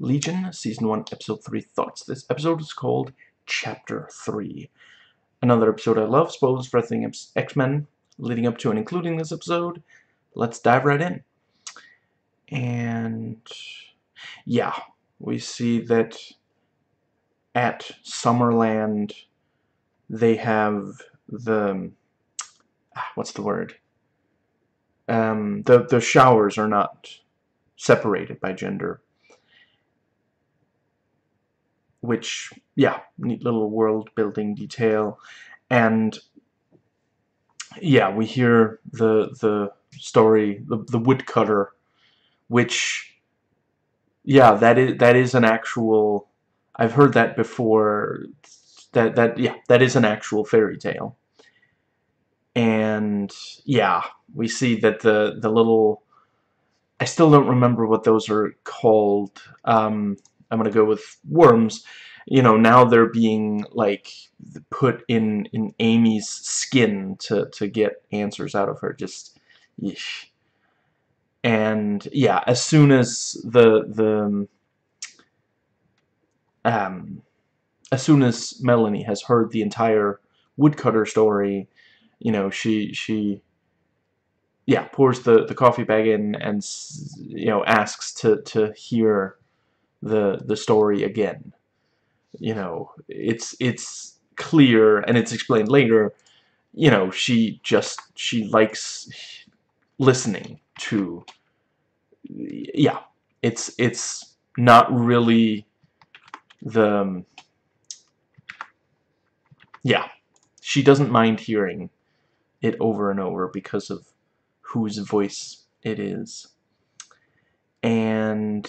Legion, Season 1, Episode 3 Thoughts. This episode is called Chapter 3. Another episode I love, spoilers for everything X-Men leading up to and including this episode. Let's dive right in. And yeah, we see that at Summerland they have the ah, what's the word? Um, the the showers are not separated by gender which, yeah, neat little world building detail. And yeah, we hear the the story, the the woodcutter, which yeah, that is that is an actual. I've heard that before. That that yeah, that is an actual fairy tale. And yeah, we see that the the little. I still don't remember what those are called. Um, I'm gonna go with worms you know now they're being like put in in Amy's skin to to get answers out of her just yeesh. and yeah as soon as the the um as soon as Melanie has heard the entire woodcutter story you know she she yeah pours the the coffee bag in and you know asks to to hear the the story again. You know, it's it's clear and it's explained later. You know, she just she likes listening to. Yeah, it's it's not really the. Um, yeah, she doesn't mind hearing it over and over because of whose voice it is. And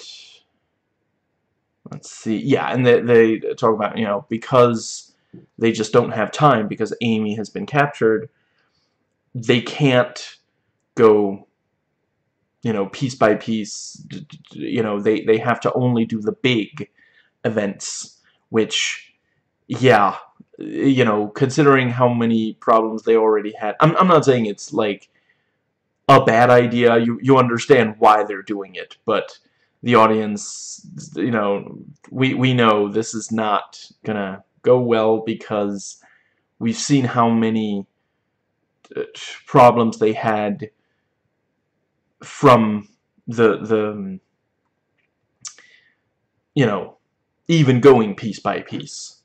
let's see. Yeah and they, they talk about you know because they just don't have time because Amy has been captured they can't go you know piece by piece. You know they they have to only do the big events which yeah you know considering how many problems they already had. I'm, I'm not saying it's like a bad idea. You you understand why they're doing it but the audience, you know, we, we know this is not gonna go well because we've seen how many uh, problems they had from the the you know even going piece by piece.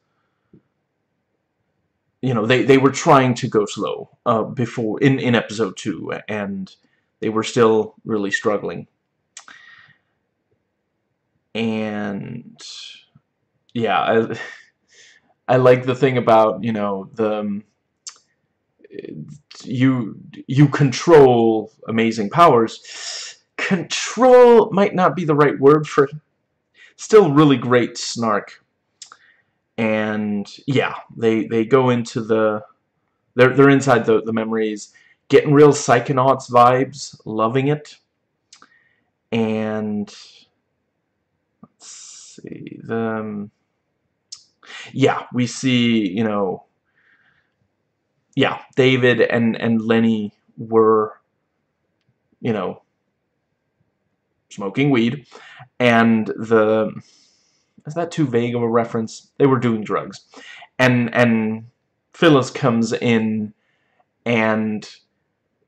You know they they were trying to go slow uh, before in in episode 2 and they were still really struggling and yeah, I, I like the thing about you know the um, you you control amazing powers. Control might not be the right word for still really great snark. And yeah, they they go into the they're they're inside the the memories, getting real Psychonauts vibes, loving it. And see the um, yeah we see you know yeah David and and Lenny were you know smoking weed and the is that too vague of a reference? They were doing drugs. And and Phyllis comes in and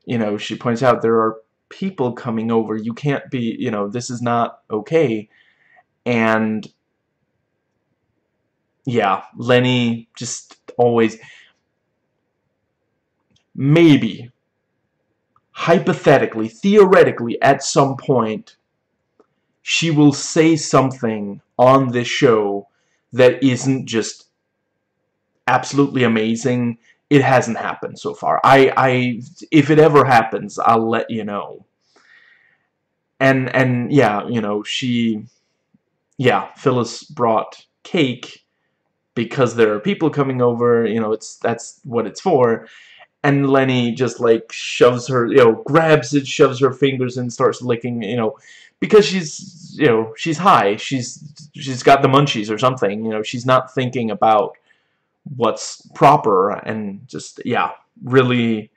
you know she points out there are people coming over. You can't be you know this is not okay and yeah, Lenny just always maybe hypothetically, theoretically at some point she will say something on this show that isn't just absolutely amazing. It hasn't happened so far. I, I, if it ever happens, I'll let you know. And, and yeah, you know, she, yeah, Phyllis brought cake because there are people coming over, you know, it's that's what it's for. And Lenny just like shoves her, you know, grabs it, shoves her fingers and starts licking, you know, because she's, you know, she's high. She's she's got the munchies or something, you know, she's not thinking about what's proper and just yeah, really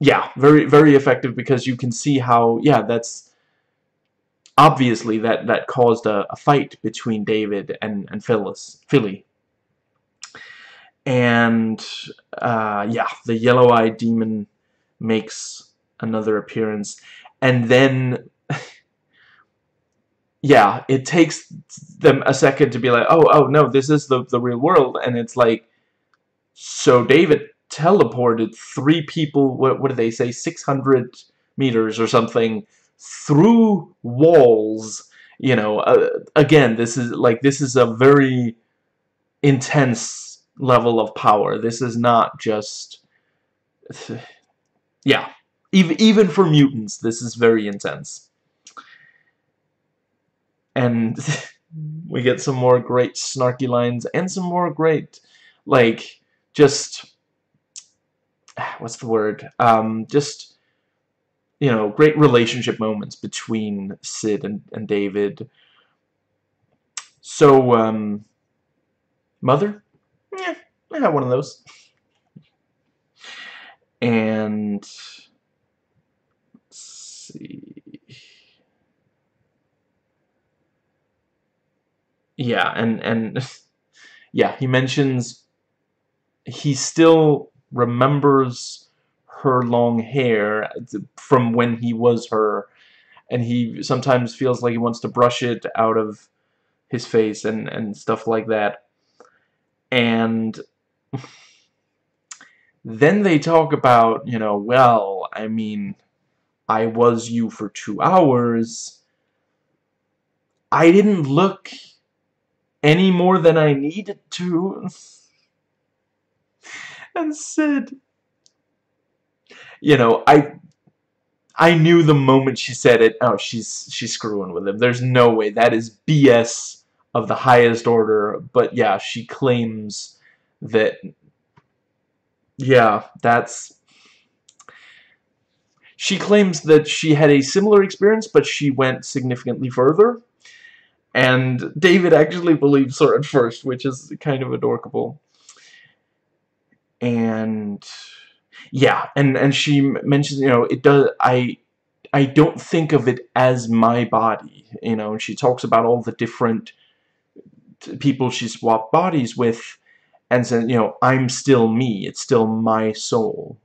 yeah, very very effective because you can see how yeah, that's obviously that that caused a, a fight between David and and Phyllis Philly. And uh, yeah the yellow-eyed demon makes another appearance. And then yeah it takes them a second to be like oh oh no this is the the real world. And it's like so David teleported three people what, what did they say 600 meters or something through walls you know uh, again this is like this is a very intense level of power. This is not just yeah even even for mutants this is very intense. And we get some more great snarky lines and some more great like just what's the word? Um just you know, great relationship moments between Syd and, and David. So, um, Mother? Yeah, I have one of those. And, let's see. Yeah, and, and, yeah, he mentions he still remembers her long hair from when he was her. And he sometimes feels like he wants to brush it out of his face and and stuff like that. And then they talk about you know well I mean I was you for two hours. I didn't look any more than I needed to. And Syd you know, I I knew the moment she said it, oh, she's she's screwing with him. There's no way. That is BS of the highest order. But yeah, she claims that yeah, that's she claims that she had a similar experience, but she went significantly further. And David actually believes her at first, which is kind of adorable. And yeah, and and she mentions, you know, it does. I I don't think of it as my body, you know. And she talks about all the different people she swapped bodies with, and says, you know, I'm still me. It's still my soul.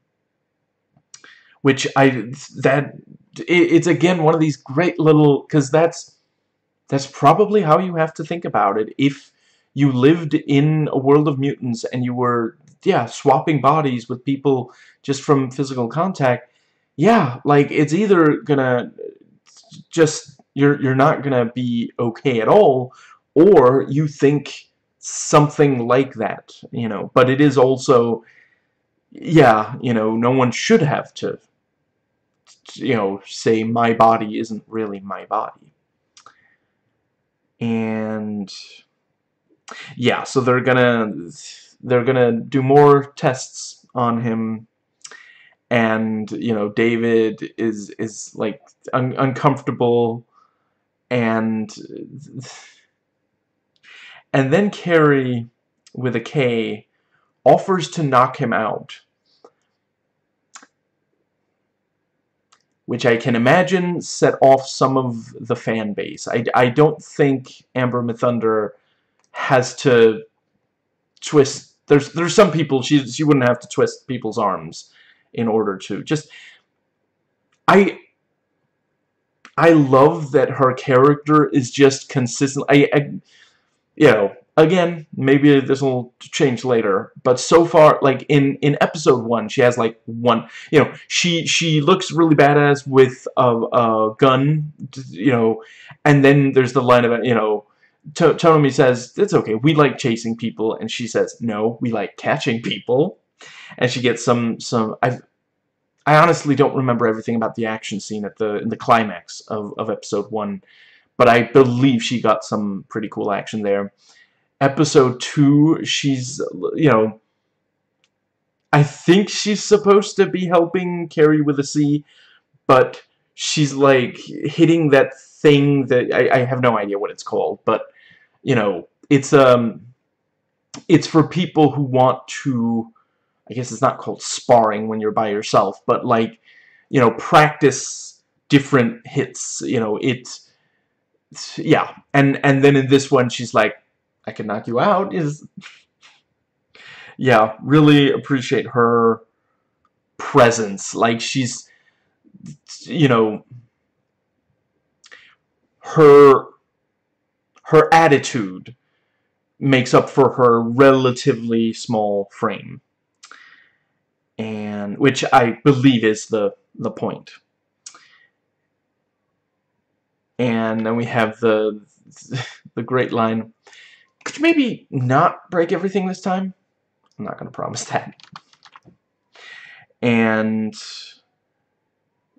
Which I that it, it's again one of these great little because that's that's probably how you have to think about it if you lived in a world of mutants and you were yeah, swapping bodies with people just from physical contact, yeah, like it's either gonna just you're you're not gonna be okay at all, or you think something like that, you know. But it is also, yeah, you know, no one should have to, you know, say my body isn't really my body. And yeah, so they're gonna they're gonna do more tests on him. And you know David is is like un uncomfortable. And and then Kerry with a K offers to knock him out. Which I can imagine set off some of the fan base. I, I don't think Amber Midthunder has to twist there's there's some people she she wouldn't have to twist people's arms in order to just I I love that her character is just consistent. I, I you know again maybe this will change later but so far like in in episode one she has like one you know she she looks really badass with a, a gun you know and then there's the line of you know Ptonomy says, it's okay, we like chasing people, and she says, no, we like catching people. And she gets some, some, I I honestly don't remember everything about the action scene at the, in the climax of, of episode 1, but I believe she got some pretty cool action there. Episode 2, she's, you know, I think she's supposed to be helping Carrie with a C, but she's like hitting that thing that I, I have no idea what it's called, but you know, it's um, it's for people who want to, I guess it's not called sparring when you're by yourself, but like, you know, practice different hits. You know, it's yeah, and and then in this one she's like, I can knock you out. Is yeah, really appreciate her presence. Like she's, you know, her her attitude makes up for her relatively small frame. And which I believe is the the point. and then we have the the great line could you maybe not break everything this time? I'm not gonna promise that. And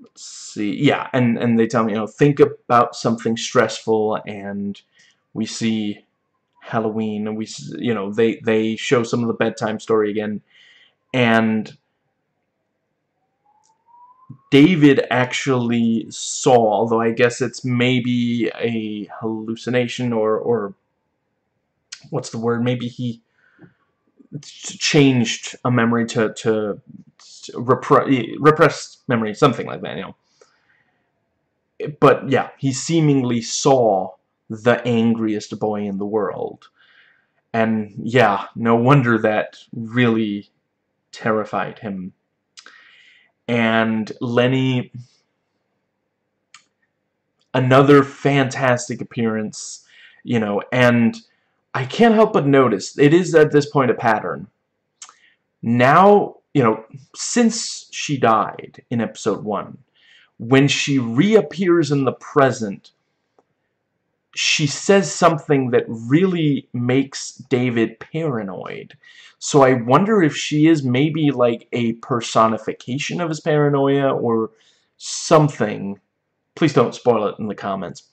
let's see yeah and and they tell me you know think about something stressful and we see Halloween and we you know they they show some of the bedtime story again. And David actually saw although I guess it's maybe a hallucination or or what's the word? Maybe he changed a memory to to, repre repressed memory something like that you know. But yeah he seemingly saw the angriest boy in the world. And yeah, no wonder that really terrified him. And Lenny, another fantastic appearance, you know, and I can't help but notice, it is at this point a pattern. Now, you know, since she died in episode 1, when she reappears in the present, she says something that really makes David paranoid. So I wonder if she is maybe like a personification of his paranoia or something. Please don't spoil it in the comments.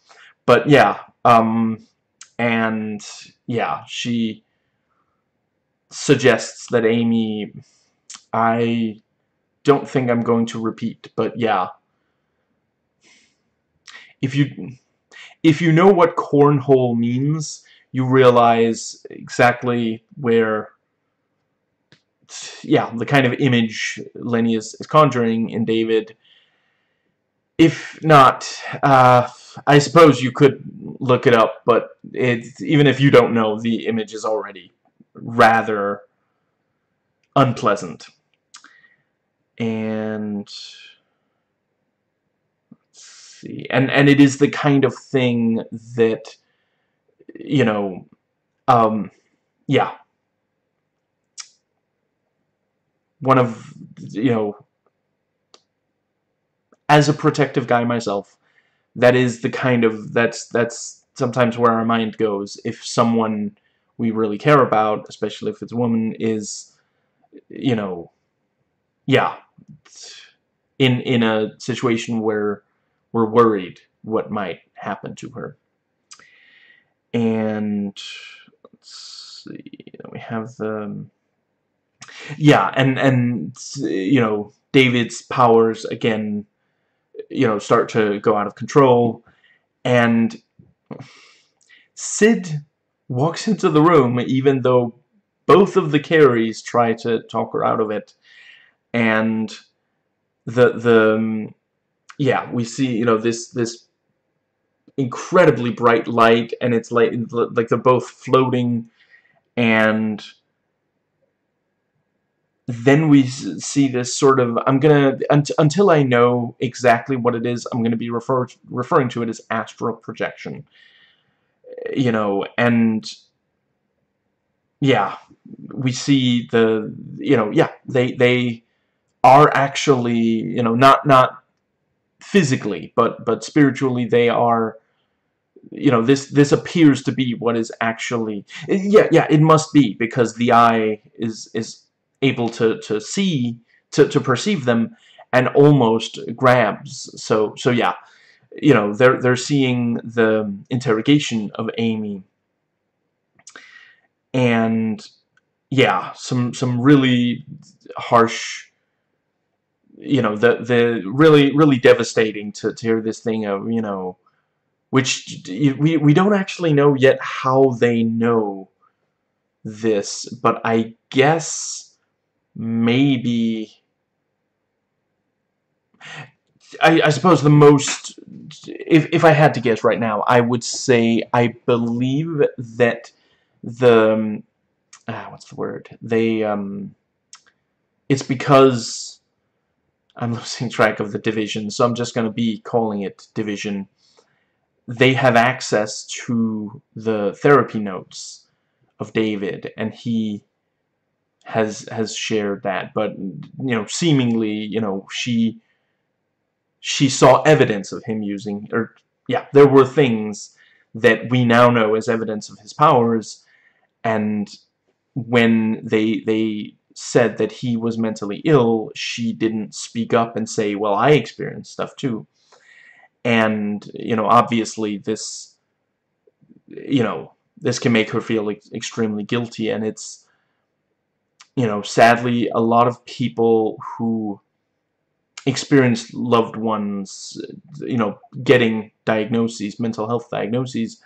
But yeah, um, and yeah, she suggests that Amy, I don't think I'm going to repeat, but yeah. If you if you know what cornhole means, you realize exactly where, yeah, the kind of image Lenny is, is conjuring in David. If not, uh, I suppose you could look it up, but even if you don't know, the image is already rather unpleasant. And see. And and it is the kind of thing that you know um yeah. One of you know as a protective guy myself, that is the kind of that's that's sometimes where our mind goes if someone we really care about, especially if it's a woman, is you know yeah in in a situation where we're worried what might happen to her. And let's see, we have the yeah, and and you know David's powers again, you know, start to go out of control, and Syd walks into the room even though both of the Careys try to talk her out of it, and the the yeah, we see, you know, this this incredibly bright light, and it's like like they're both floating, and then we see this sort of I'm gonna until I know exactly what it is I'm gonna be refer referring to it as astral projection you know and yeah we see the you know yeah they they are actually you know not not physically, but but spiritually they are you know this this appears to be what is actually yeah yeah it must be because the eye is is able to to see to to perceive them and almost grabs. So so yeah you know they're they're seeing the interrogation of Amy. And yeah some some really harsh you know the the really really devastating to, to hear this thing of you know which we we don't actually know yet how they know this but I guess maybe I, I suppose the most, if, if I had to guess right now, I would say I believe that the, um, ah, what's the word? They, um, it's because I'm losing track of the division, so I'm just going to be calling it division. They have access to the therapy notes of David, and he has has shared that. But you know, seemingly, you know, she she saw evidence of him using, or yeah, there were things that we now know as evidence of his powers, and when they they said that he was mentally ill, she didn't speak up and say, well, I experienced stuff too. And, you know, obviously this, you know, this can make her feel extremely guilty, and it's, you know, sadly, a lot of people who experience loved ones, you know, getting diagnoses, mental health diagnoses,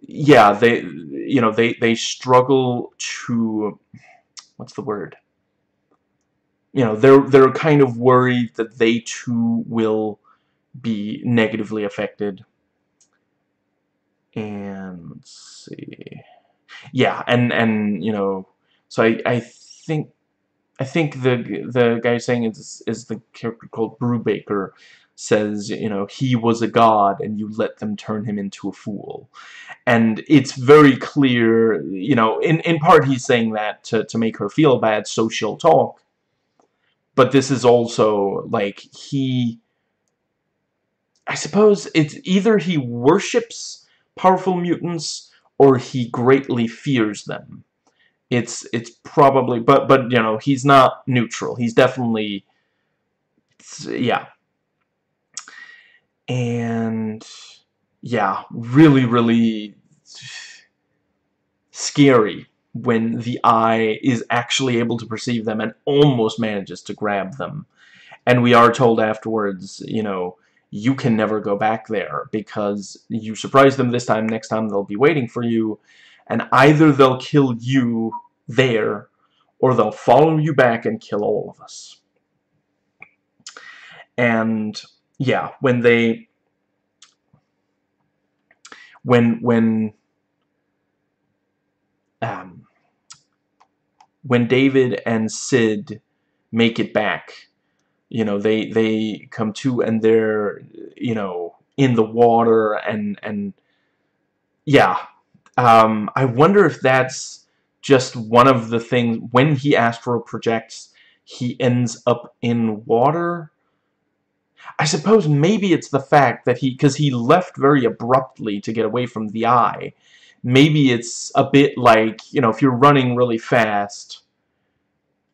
yeah, they, you know, they, they struggle to what's the word? You know, they're they're kind of worried that they too will be negatively affected. And let's see. Yeah, and and you know, so I I think I think the the guy saying is is the character called Brubaker says, you know, he was a god and you let them turn him into a fool. And it's very clear, you know, in, in part he's saying that to, to make her feel bad, so she'll talk. But this is also, like, he... I suppose it's either he worships powerful mutants or he greatly fears them. It's it's probably but but you know he's not neutral. He's definitely yeah and yeah, really, really scary when the eye is actually able to perceive them and almost manages to grab them. And we are told afterwards, you know, you can never go back there because you surprise them this time, next time they'll be waiting for you, and either they'll kill you there, or they'll follow you back and kill all of us. And yeah, when they when when um, when David and Syd make it back, you know, they they come to and they're you know in the water and and yeah, um, I wonder if that's just one of the things when he astral projects, he ends up in water I suppose maybe it's the fact that he, because he left very abruptly to get away from the eye. Maybe it's a bit like, you know, if you're running really fast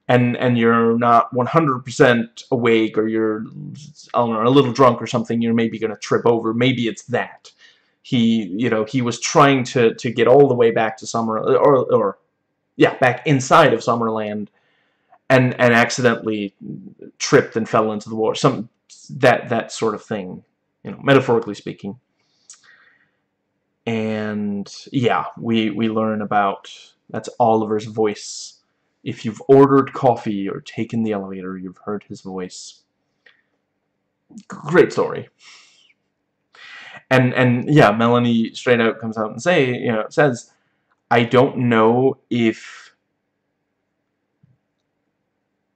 and and you're not 100% awake or you're, I don't know, a little drunk or something, you're maybe going to trip over. Maybe it's that. He, you know, he was trying to, to get all the way back to Summer, or, or, yeah, back inside of Summerland and and accidentally tripped and fell into the water. Some that that sort of thing, you know, metaphorically speaking. And yeah, we we learn about that's Oliver's voice. If you've ordered coffee or taken the elevator, you've heard his voice. Great story. And and yeah, Melanie straight out comes out and say, you know, says, I don't know if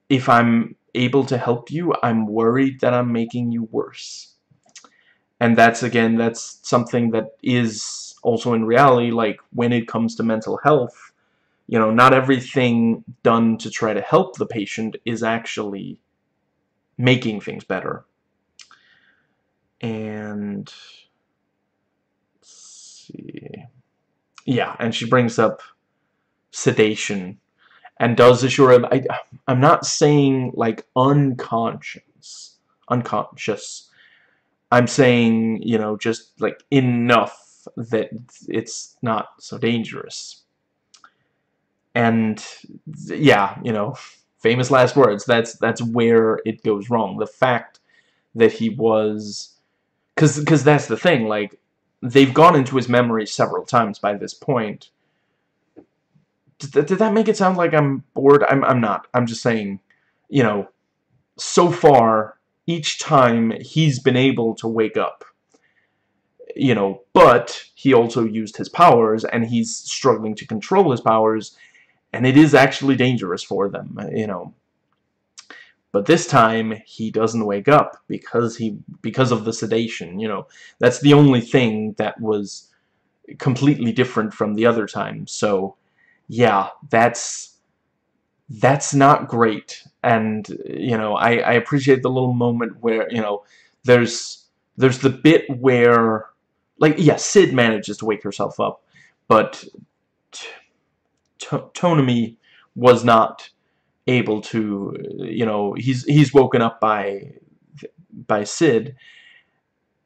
if I'm able to help you, I'm worried that I'm making you worse. And that's, again, that's something that is also in reality, like, when it comes to mental health, you know, not everything done to try to help the patient is actually making things better. And, see, yeah, and she brings up sedation and does assure him. I, I'm not saying like unconscious, unconscious. I'm saying you know just like enough that it's not so dangerous. And yeah, you know, famous last words. That's that's where it goes wrong. The fact that he was, because because that's the thing. Like they've gone into his memory several times by this point did, did that make it sound like I'm bored? I'm, I'm not. I'm just saying, you know, so far, each time he's been able to wake up. You know, but he also used his powers, and he's struggling to control his powers, and it is actually dangerous for them, you know. But this time, he doesn't wake up because he because of the sedation, you know. That's the only thing that was completely different from the other time. So, yeah, that's that's not great. And, you know, I, I appreciate the little moment where, you know, there's there's the bit where, like, yeah, Syd manages to wake herself up, but Ptonomy was not able to, you know, he's he's woken up by by Syd,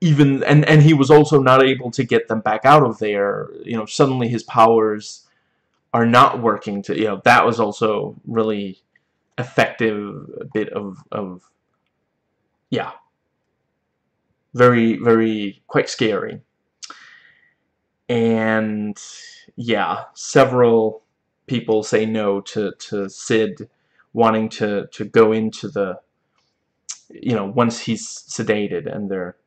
even and and he was also not able to get them back out of there. You know, suddenly his powers are not working to, you know, that was also really effective bit of, of yeah, very, very, quite scary. And, yeah, several people say no to, to Syd wanting to, to go into the, you know, once he's sedated and they're,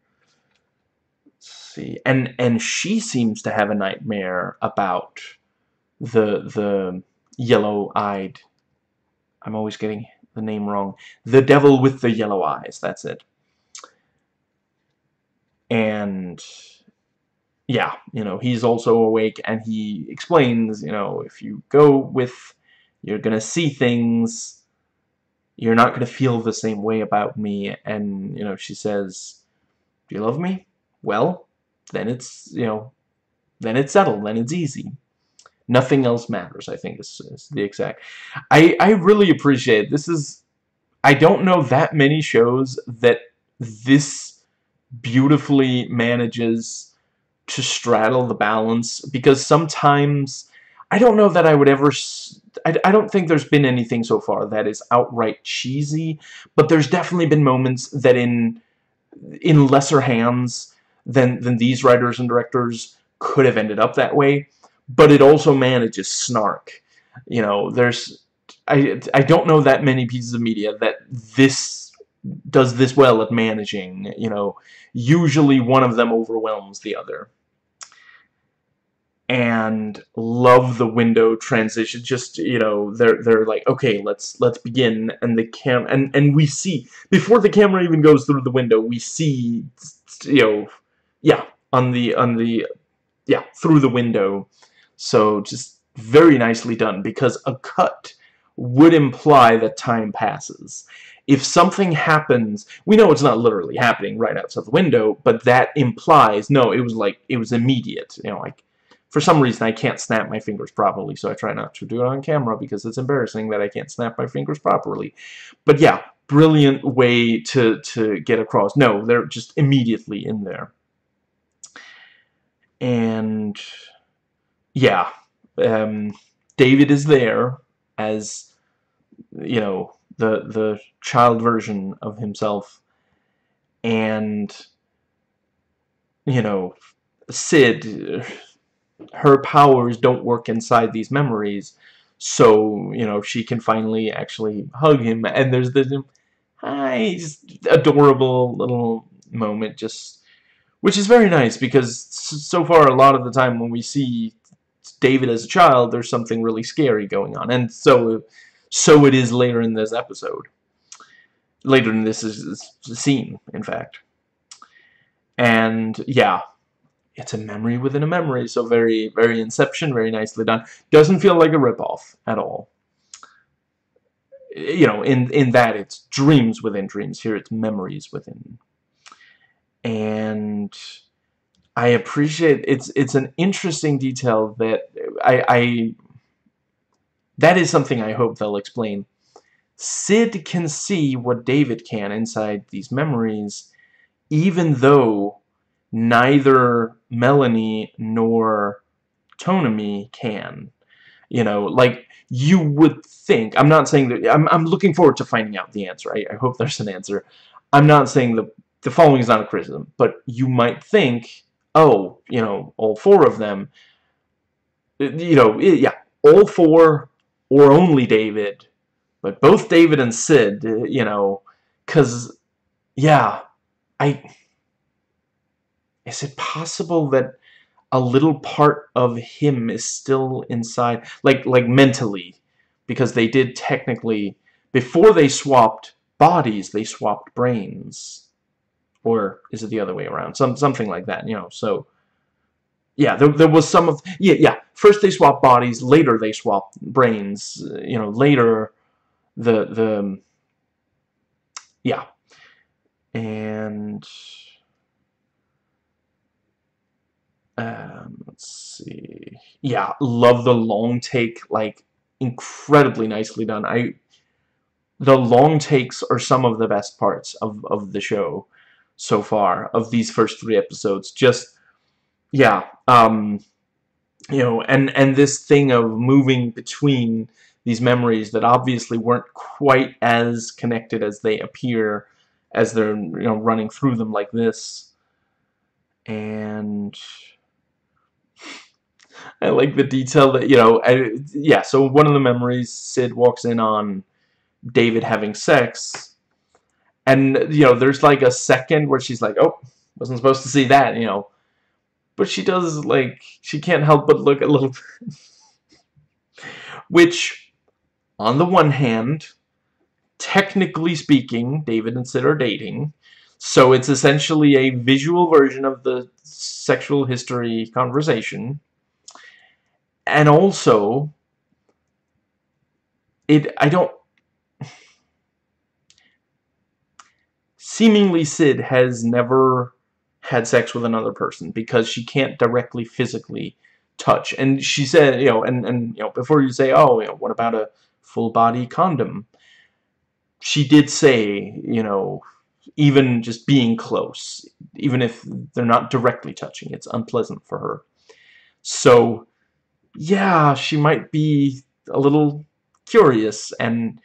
let's see, and, and she seems to have a nightmare about the the yellow-eyed I'm always getting the name wrong the devil with the yellow eyes that's it. And yeah you know he's also awake and he explains you know if you go with you're gonna see things you're not gonna feel the same way about me and you know she says do you love me? Well then it's you know then it's settled then it's easy Nothing else matters, I think is, is the hmm. exact. I, I really appreciate This is... I don't know that many shows that this beautifully manages to straddle the balance because sometimes I don't know that I would ever I, I don't think there's been anything so far that is outright cheesy but there's definitely been moments that in in lesser hands than than these writers and directors could have ended up that way but it also manages snark. You know, there's I I don't know that many pieces of media that this does this well at managing. You know, usually one of them overwhelms the other. And love the window transition. Just you know, they're they're like, okay, let's let's begin, and the cam and and we see before the camera even goes through the window, we see you know, yeah, on the on the yeah through the window so just very nicely done because a cut would imply that time passes. If something happens, we know it's not literally happening right outside the window, but that implies, no, it was like, it was immediate. You know, like, for some reason I can't snap my fingers properly, so I try not to do it on camera because it's embarrassing that I can't snap my fingers properly. But yeah, brilliant way to, to get across. No, they're just immediately in there. And yeah, um, David is there as, you know, the the child version of himself, and you know, Syd, her powers don't work inside these memories, so you know she can finally actually hug him, and there's this hi, adorable little moment just which is very nice because so far a lot of the time when we see David as a child, there's something really scary going on. And so, so it is later in this episode. Later in this is, is scene, in fact. And, yeah, it's a memory within a memory, so very, very Inception, very nicely done. Doesn't feel like a ripoff at all. You know, in, in that it's dreams within dreams. Here it's memories within. And I appreciate it's it's an interesting detail that I, I that is something I hope they'll explain. Syd can see what David can inside these memories, even though neither Melanie nor Ptonomy can. You know, like, you would think, I'm not saying that, I'm, I'm looking forward to finding out the answer, I, I hope there's an answer. I'm not saying the, the following is not a criticism, but you might think oh, you know, all four of them, you know, yeah, all four or only David, but both David and Syd, you know, because yeah, I... Is it possible that a little part of him is still inside, like like mentally, because they did technically before they swapped bodies, they swapped brains, or is it the other way around? Some something like that, you know. So yeah, there there was some of yeah yeah. First they swap bodies, later they swap brains. You know, later the the yeah, and um, let's see. Yeah, love the long take, like, incredibly nicely done. I The long takes are some of the best parts of, of the show so far, of these first three episodes. Just, yeah, um, you know, and, and this thing of moving between these memories that obviously weren't quite as connected as they appear as they're, you know, running through them like this. And I like the detail that, you know, I, yeah, so one of the memories, Syd walks in on David having sex, and, you know, there's like a second where she's like, oh, wasn't supposed to see that, you know, but she does, like, she can't help but look a little which, on the one hand, technically speaking, David and Syd are dating, so it's essentially a visual version of the sexual history conversation, and also it I don't seemingly Syd has never had sex with another person because she can't directly physically touch. And she said you know and and you know before you say oh you know what about a full body condom? She did say you know even just being close even if they're not directly touching it's unpleasant for her. So yeah, she might be a little curious, and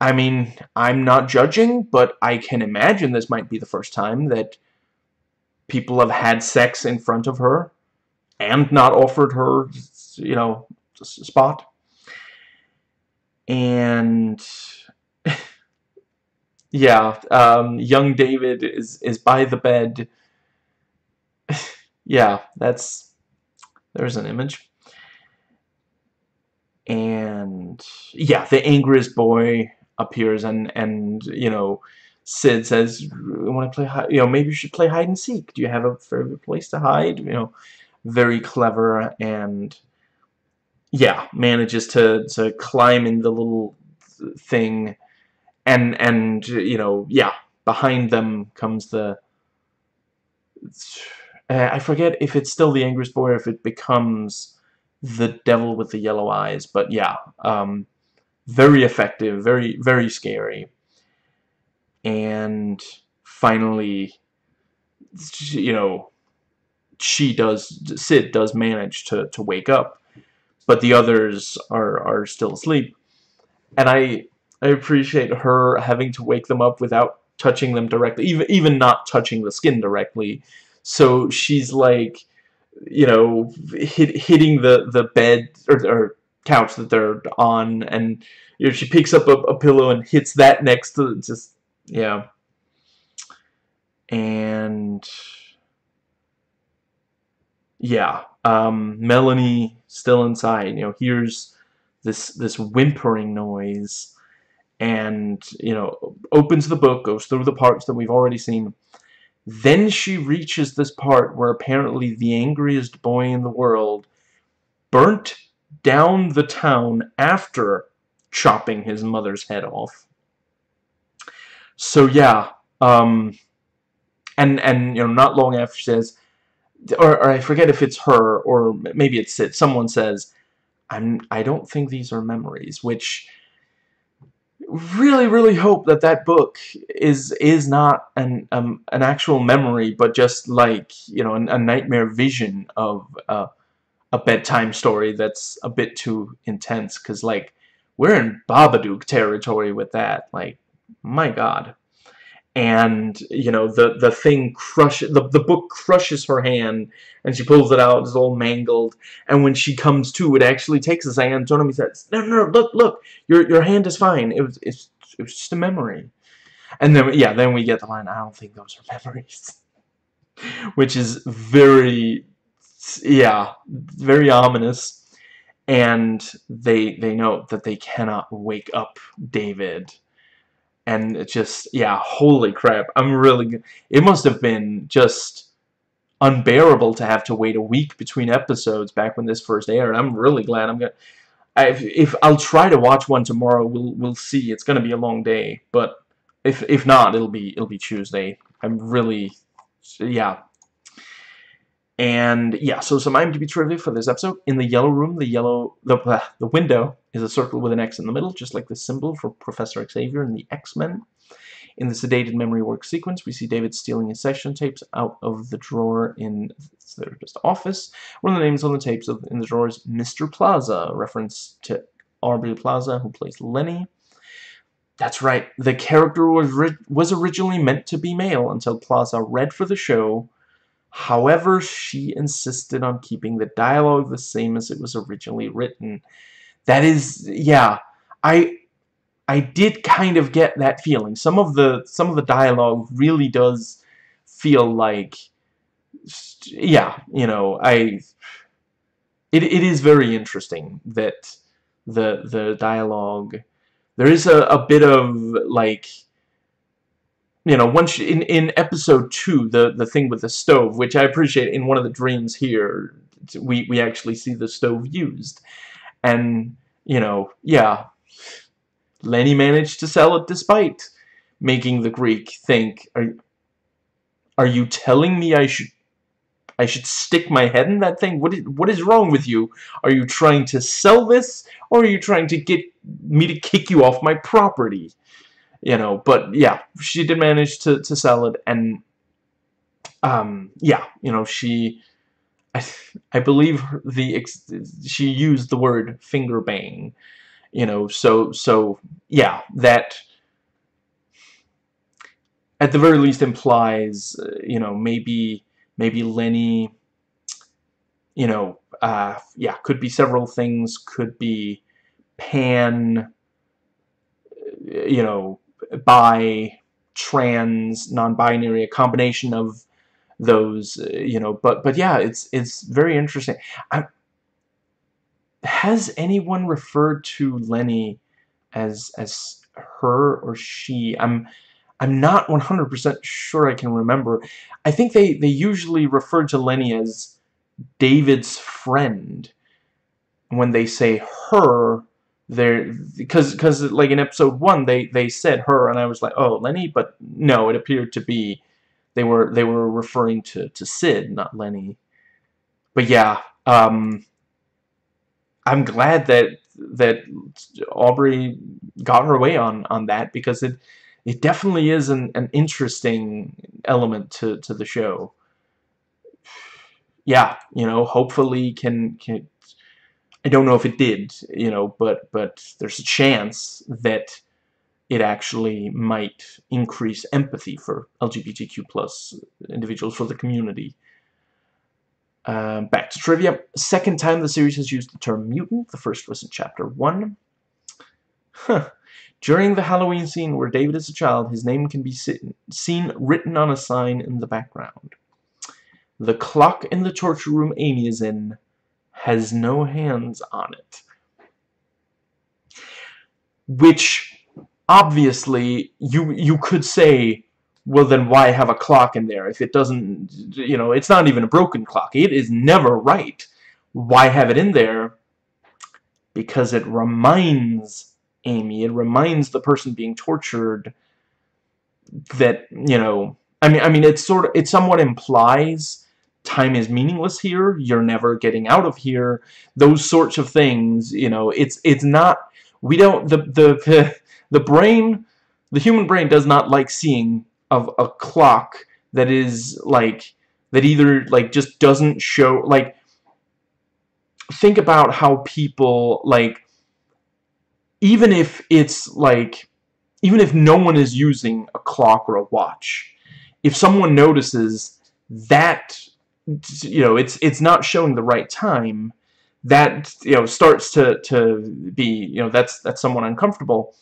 I mean, I'm not judging, but I can imagine this might be the first time that people have had sex in front of her and not offered her, you know, a spot. And yeah, um, young David is is by the bed. yeah, that's there's an image. And yeah, the angriest boy appears and and you know Syd says, "Want to play? You know, maybe you should play hide and seek. Do you have a favorite place to hide?" You know, very clever and yeah, manages to to climb in the little thing, and and you know, yeah, behind them comes the I forget if it's still the Angriest Boy or if it becomes the devil with the yellow eyes. But yeah, um, very effective, very, very scary. And finally, you know, she does, Syd does manage to, to wake up. But the others are, are still asleep. And I, I appreciate her having to wake them up without touching them directly, even, even not touching the skin directly so she's like, you know, hit, hitting the, the bed or, or couch that they're on, and you know, she picks up a, a pillow and hits that next to just, yeah. And yeah, um, Melanie still inside, you know, hears this this whimpering noise and, you know, opens the book, goes through the parts that we've already seen, then she reaches this part where apparently the angriest boy in the world burnt down the town after chopping his mother's head off. So yeah, um, and and you know, not long after she says, or, or I forget if it's her or maybe it's it. Someone says, "I'm I don't think these are memories," which really, really hope that that book is is not an um, an actual memory, but just like you know, a nightmare vision of uh, a bedtime story that's a bit too intense. Because like we're in Babadook territory with that. Like, my God and you know the the thing crushes the, the book crushes her hand and she pulls it out it's all mangled and when she comes to it actually takes his hand Ptonomy says no no no look look your your hand is fine it was it's, it was just a memory And then, yeah, then we get the line, I don't think those are memories. Which is very, yeah, very ominous. And they, they know that they cannot wake up David. And it just, yeah, holy crap. I'm really, it must have been just unbearable to have to wait a week between episodes back when this first aired. I'm really glad I'm gonna. If, if I'll try to watch one tomorrow, we'll we'll see. It's gonna be a long day, but if if not, it'll be it'll be Tuesday. I'm really, yeah. And yeah, so some IMDb trivia for this episode. In the yellow room, the yellow the the window is a circle with an X in the middle, just like the symbol for Professor Xavier and the X-Men. In the sedated memory work sequence, we see David stealing his session tapes out of the drawer in their just office. One of the names on the tapes of, in the drawer is Mr. Plaza, reference to Aubrey Plaza, who plays Lenny. That's right, the character was, was originally meant to be male until Plaza read for the show. However, she insisted on keeping the dialogue the same as it was originally written. That is, yeah, I I did kind of get that feeling. Some of the some of the dialogue really does feel like yeah, you know, I it it is very interesting that the the dialogue there is a, a bit of like you know once in in episode 2 the the thing with the stove which I appreciate in one of the dreams here we we actually see the stove used and you know yeah Lenny managed to sell it despite making the Greek think, are, are you telling me I should I should stick my head in that thing? What is, what is wrong with you? Are you trying to sell this? Or are you trying to get me to kick you off my property? You know, but yeah, she did manage to, to sell it, and um, yeah, you know, she, I, I believe the, she used the word finger bang, you know so so yeah that at the very least implies uh, you know maybe maybe Lenny you know uh, yeah could be several things could be pan uh, you know bi trans non-binary a combination of those uh, you know but but yeah it's it's very interesting I, has anyone referred to Lenny as as her or she? I'm I'm not 100% sure I can remember. I think they they usually refer to Lenny as David's friend. When they say her, they're because because like in episode one they they said her and I was like oh Lenny, but no, it appeared to be they were they were referring to to Syd, not Lenny. But yeah, um, I'm glad that that Aubrey got her way on on that because it it definitely is an, an interesting element to, to the show. Yeah, you know, hopefully can can I don't know if it did, you know, but but there's a chance that it actually might increase empathy for LGBTQ plus individuals for the community. Um, back to trivia. Second time the series has used the term mutant. The first was in Chapter 1. Huh. During the Halloween scene where David is a child, his name can be seen written on a sign in the background. The clock in the torture room Amy is in has no hands on it. Which, obviously, you, you could say well then why have a clock in there? If it doesn't you know it's not even a broken clock. It is never right. Why have it in there? Because it reminds Amy it reminds the person being tortured that you know I mean I mean it's sort of it somewhat implies time is meaningless here you're never getting out of here those sorts of things you know it's it's not we don't the the the brain the human brain does not like seeing of a clock that is like that either like just doesn't show like think about how people like even if it's like even if no one is using a clock or a watch if someone notices that you know it's it's not showing the right time that you know starts to to be you know that's that's somewhat uncomfortable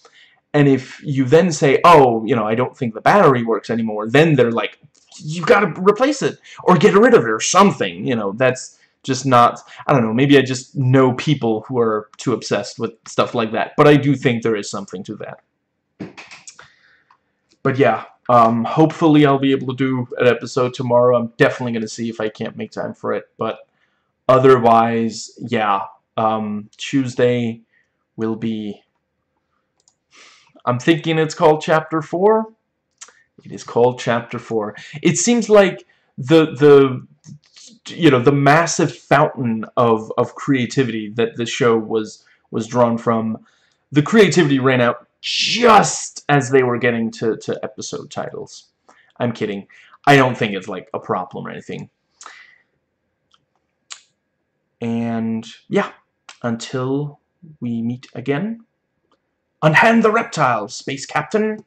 And if you then say, oh, you know, I don't think the battery works anymore, then they're like, you've got to replace it or get rid of it or something. You know, that's just not, I don't know, maybe I just know people who are too obsessed with stuff like that. But I do think there is something to that. But yeah, um, hopefully I'll be able to do an episode tomorrow. I'm definitely going to see if I can't make time for it. But otherwise, yeah, um, Tuesday will be... I'm thinking it's called Chapter 4. It is called Chapter 4. It seems like the the you know the massive fountain of of creativity that the show was was drawn from the creativity ran out just as they were getting to, to episode titles. I'm kidding. I don't think it's like a problem or anything. And yeah, until we meet again, unhand the reptile, Space Captain.